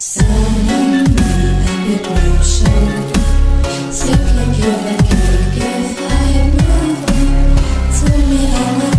Sick like you're like a gift I am Tell me how